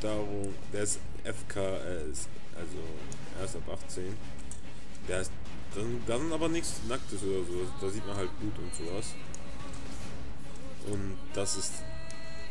darum, der ist FKS, also erst ab 18. Der ist, da sind aber nichts Nacktes oder so, da sieht man halt Blut und sowas. Und das ist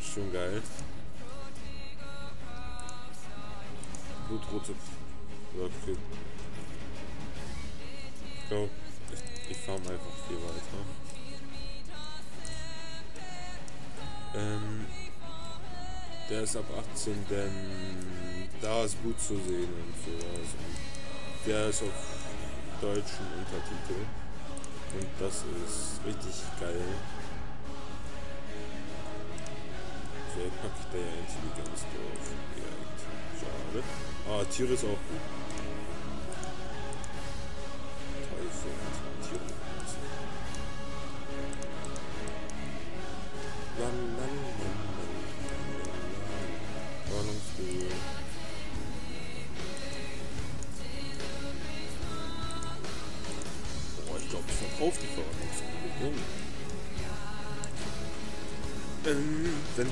schon geil. Blutrote. Okay. Ich glaube, ich, ich fahre einfach hier weiter. Der ist ab 18, denn da ist Blut zu sehen und sowas. Und der ist auf deutschen Untertitel. Und das ist richtig geil. Jetzt packe ich da ja Intelligenz drauf. Direkt. Schade. Ah, Tiere ist auch gut. Teufel Die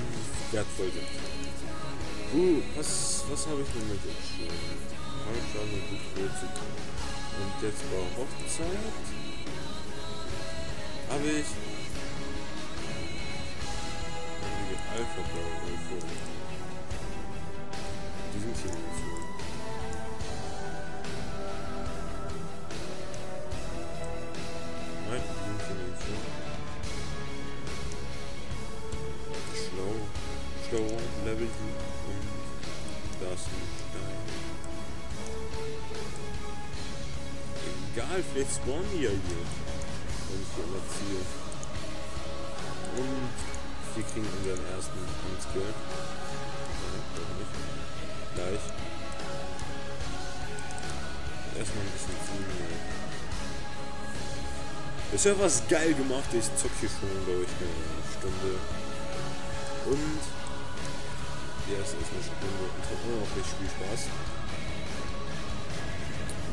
wertvoll sind. Uh, was, was habe ich denn mit? Habe ich schon gut vorzu. Und jetzt war Hochzeit. Habe ich. Einige Alpha-Blau-Wölfe. Die sind hier nicht so. Egal, vielleicht spawnen die ja hier. Wenn ich hier immer ziehe. Und wir kriegen unseren ersten Skill. Nein, doch nicht. Gleich. Erstmal ein bisschen ziehen. Ja. Bisher war es geil gemacht. Ich zock hier schon, glaube ich, eine Stunde. Und ja, es ist eine Stunde und hat immer noch richtig viel Spaß.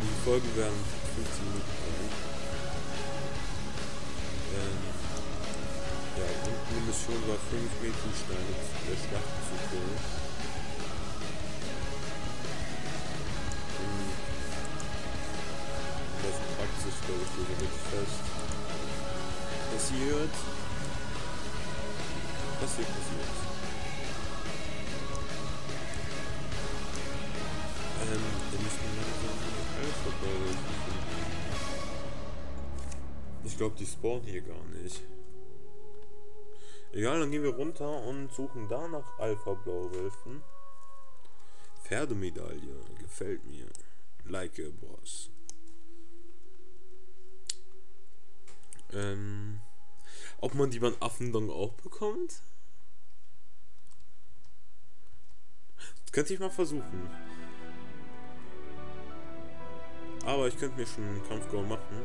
Die Folgen werden 15 Minuten lang. Ähm, ja, und die Mission war 5 Mädchensteine der Schlacht zu. Und das packt sich, glaube ich, so richtig fest. Passiert. Was hier passiert? Ähm, wir müssen langsam Alpha-Bälle finden. Ich glaube, die spawnen hier gar nicht. Egal, dann gehen wir runter und suchen da nach Alpha-Blauwölfen. Pferdemedaille, gefällt mir. Like a Boss. Ähm, ob man die beim Affendong auch bekommt? Das könnte ich mal versuchen. Aber ich könnte mir schon einen Kampfgau machen,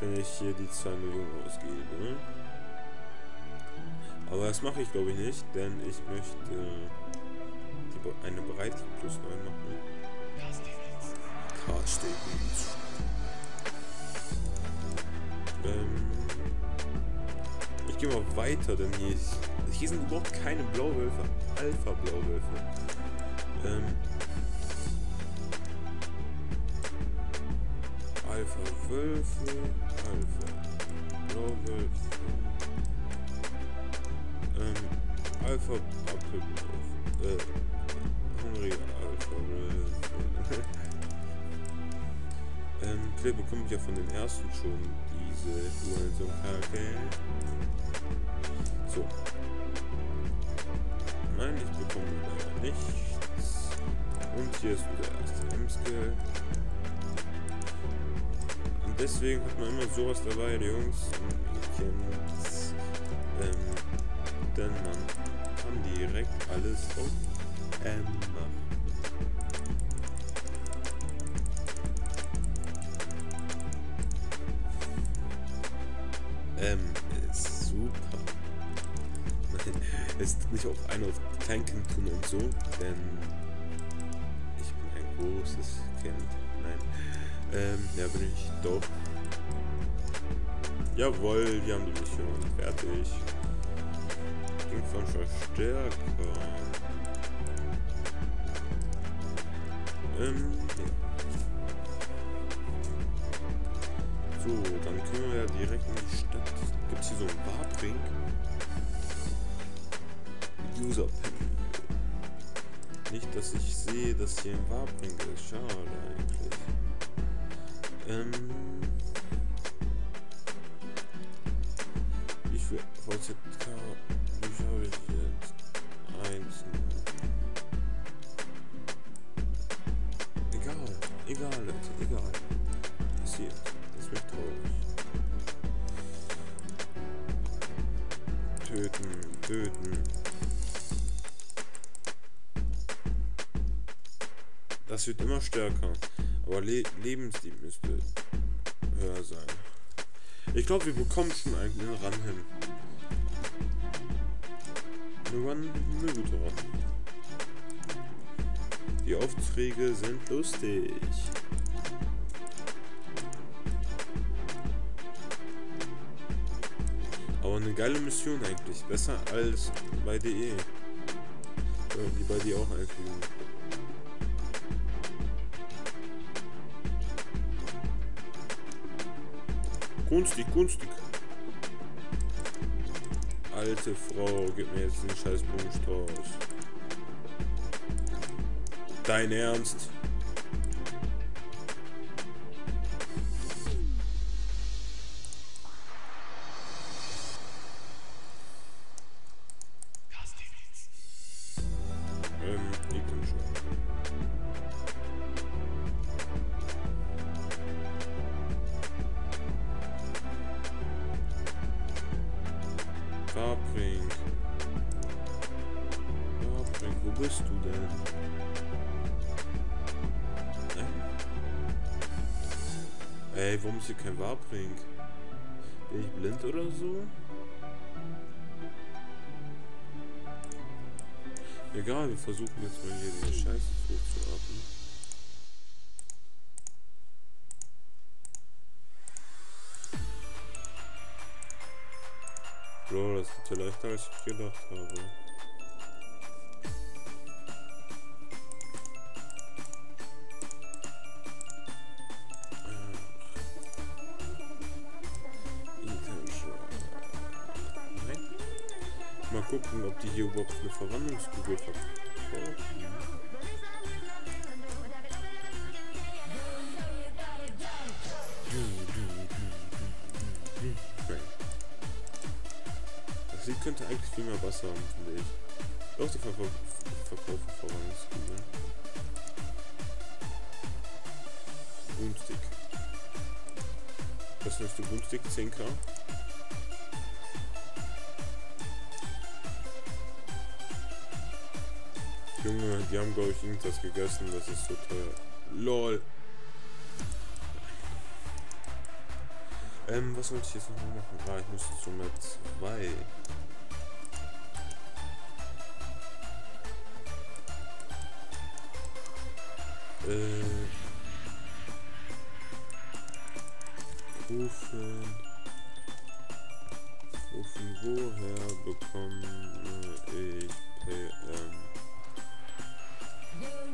wenn ich hier die 2 Millionen ausgebe. Aber das mache ich glaube ich nicht, denn ich möchte die, eine Breite plus 9 machen. K-Statements. Ähm, ich gehe mal weiter, denn hier, ist, hier sind überhaupt keine Blauwölfe, Alpha-Blauwölfe. Ähm, Alpha-Wölfe, Alpha-Blauwölfe. Ähm, Alpha-Apfelwölfe. Äh, hungrige Alpha-Wölfe. ähm, Clay bekommt ja von den ersten schon diese Hurensohn-Kacke. So. Nein, ich bekomme leider nichts. Und hier ist wieder der erste M-Skill. Deswegen hat man immer sowas dabei, die Jungs Mädchen. Ähm, denn man kann direkt alles auf M machen. M ist super. Nein, es ist nicht auf eine auf Kleinkind tun und so, denn ich bin ein großes Kind. Nein. Ähm, ja, bin ich doch. Jawohl, wir haben die Mission fertig. Ging von Verstärker. Ähm, ja. So, dann können wir ja direkt in die Stadt. Gibt es hier so einen Warpring? User. Nicht, dass ich sehe, dass hier ein Warpring ist. Schade. Ähm. Ich will VZK. Wie habe ich jetzt? Eins. Egal, egal, Leute, egal. Passiert. Das wird traurig. Töten, töten. Das wird immer stärker. Aber Le Lebenslieb müsste höher sein. Ich glaube, wir bekommen schon einen Run hin. Run, eine gute Run. Die Aufträge sind lustig. Aber eine geile Mission eigentlich. Besser als bei DE. Wie bei dir auch eigentlich. Gunstig, gunstig. Alte Frau, gib mir jetzt den scheiß Blumenstrauß. Dein Ernst? Ey, warum ist hier kein Warpring? Bin ich blind oder so? Egal, wir versuchen jetzt mal hier die Scheiße hochzuatmen. Das ja leichter als ich gedacht habe. gucken, ob die hier überhaupt eine Verwandlungskugel verkaufen. Könnte eigentlich viel mehr Wasser haben, finde ich. Doch, die Verkauf verkaufen Verwandlungskugeln. Günstig. Was nennst du günstig? 10k? Junge, die haben glaube ich irgendwas gegessen, das ist so teuer. LOL. Ähm, was wollte ich jetzt noch machen? Ah, ich müsste zu Map 2. Äh. Rufen. Rufen, woher bekomme ich PM? Ähm,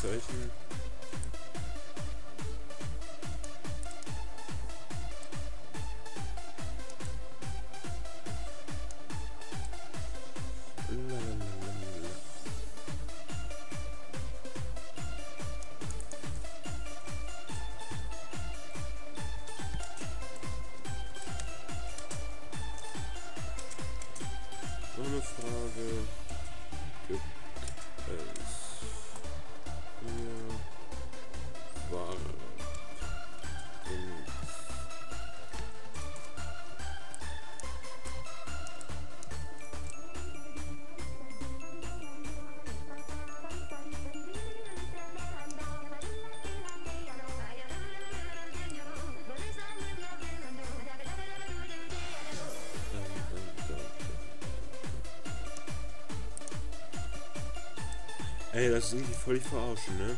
Zeichen. Ey, das ist richtig voll die Verarschen, ne?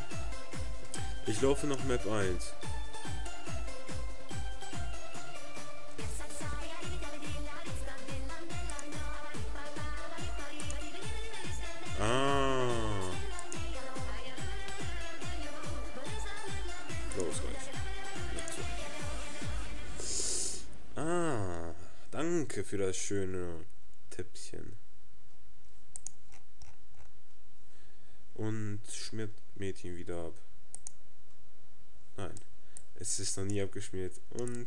Ich laufe nach Map 1. Ah. Ah, für das schöne Tippchen. Und schmiert Mädchen wieder ab. Nein, es ist noch nie abgeschmiert. Und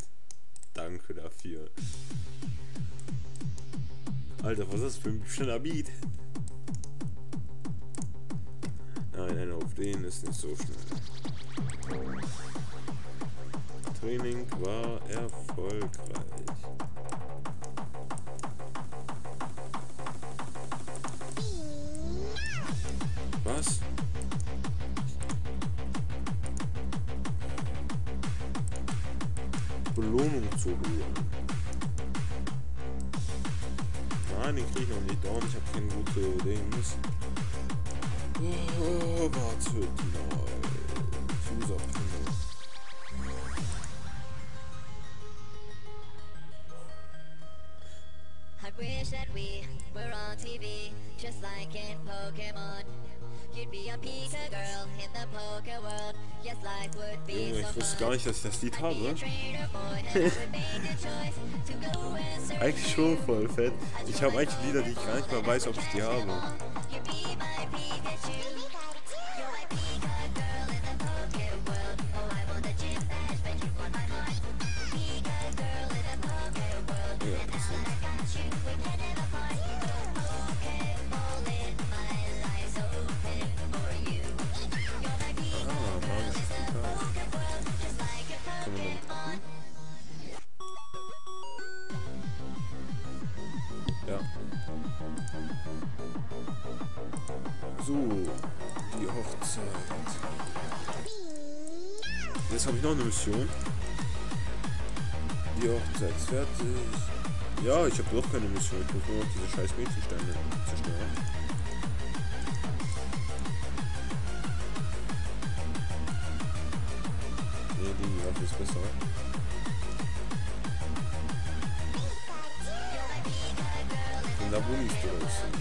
danke dafür. Alter, was ist das für ein schneller Beat? Nein, nein, auf den ist nicht so schnell. Training war erfolgreich. Zu. Nein, den ich noch nicht down. Ich habe Dings. Oh, mal. I wish that we were on TV, just like in Pokemon. Junge, ich wusste gar nicht, dass ich das Lied habe. Eigentlich schon voll fett. Ich habe eigentlich Lieder, die ich gar nicht mehr weiß, ob ich die habe. Eine Mission. Die Hochzeit ist fertig. Ja, ich habe doch keine Mission. Ich muss nur diese scheiß Mädchensteine zerstören. Nee, die Waffe ist besser. Und da draus sind.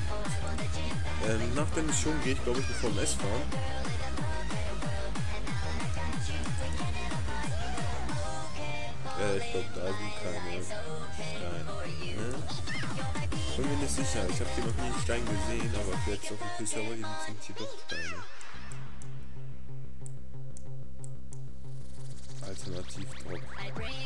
Ähm, nach der Mission gehe ich glaube ich bevor S fahren. Äh, ich glaube da sind keine Steine. Ne? Bin mir nicht sicher. Ich habe hier noch nie einen Stein gesehen, aber vielleicht auf dem Kill-Server hier sind hier doch Steine. Alternativ Drop. I bring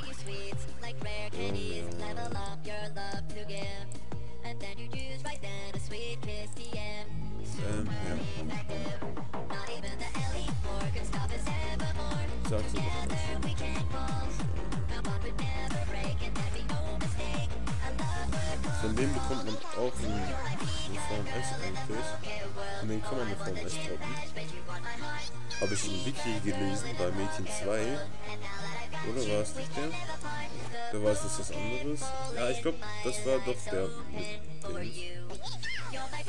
Von dem bekommt man auch ein, eine VMS eigentlich. Und den kann man eine VMS droppen. Habe ich in Wiki gelesen bei Mädchen 2. Oder war es nicht der? Oder war es das was anderes? Ja, ich glaube, das war doch der mit. You're my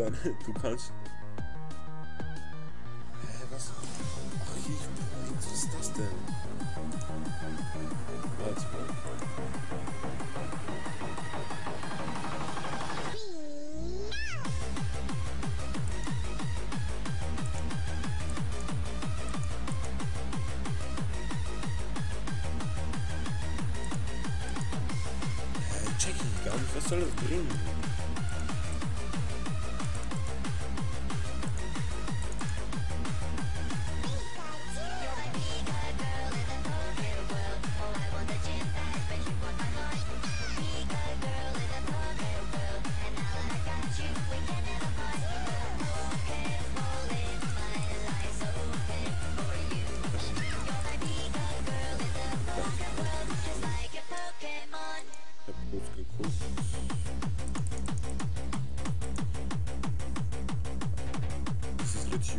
Dann, du kannst. Hä, was? Ach, hier, was ist das denn? Warte check ich gar nicht. Was soll das bringen?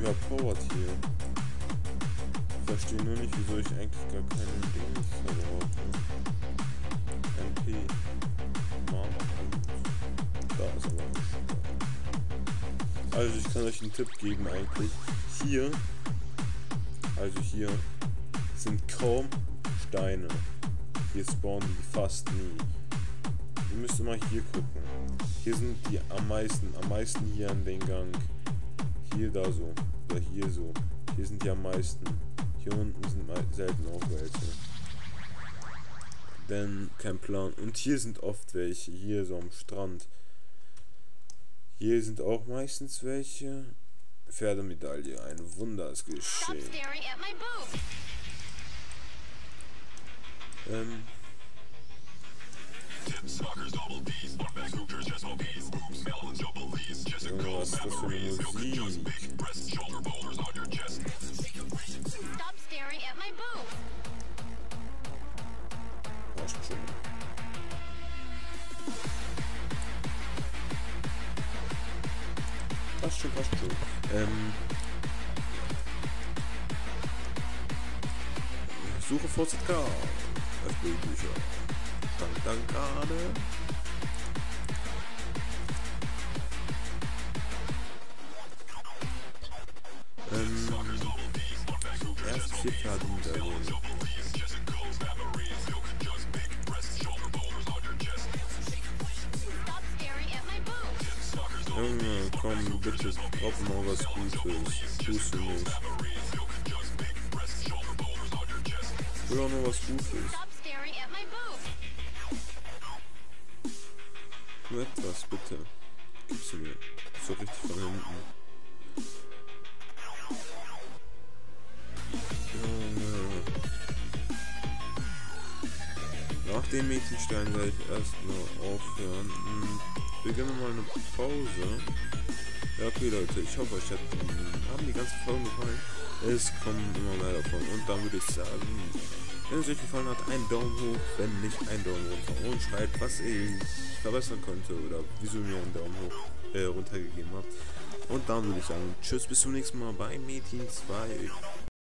Überpowered hier. Ich verstehe nur nicht, wieso ich eigentlich gar keine Dings verbrauche. MP. Und da ist aber nicht. Also ich kann euch einen Tipp geben eigentlich. Hier, also hier, sind kaum Steine. hier spawnen die fast nie. Ihr müsst immer hier gucken. Hier sind die am meisten, am meisten hier an den Gang. Hier da so. Oder hier so. Hier sind die am meisten. Hier unten sind selten auch welche. Denn kein Plan. Und hier sind oft welche. Hier so am Strand. Hier sind auch meistens welche. Pferdemedaille. Ein Wunder ist geschehen. Ähm, ist das für eine Musik? Passt schon. Passt schon. Ähm, suche VZK. FB-Bücher. Dank, dank gerade. Bitte, drop mal was Gutes. Tust du nicht. Ich will auch nur was Gutes. Stop staring at my boob. Nur etwas, bitte. Gib's mir. So richtig von hinten. Dem Mädchenstein werde ich erstmal aufhören. Hm, wir mal eine Pause. Ja, okay, Leute, ich hoffe, euch hat, haben die ganzen Folgen gefallen. Es kommen immer mehr davon. Und dann würde ich sagen, wenn es euch gefallen hat, einen Daumen hoch, wenn nicht, einen Daumen runter. Und schreibt, was ich verbessern könnte oder wieso mir einen Daumen hoch äh, runtergegeben habt. Und dann würde ich sagen, tschüss, bis zum nächsten Mal bei Metin 2.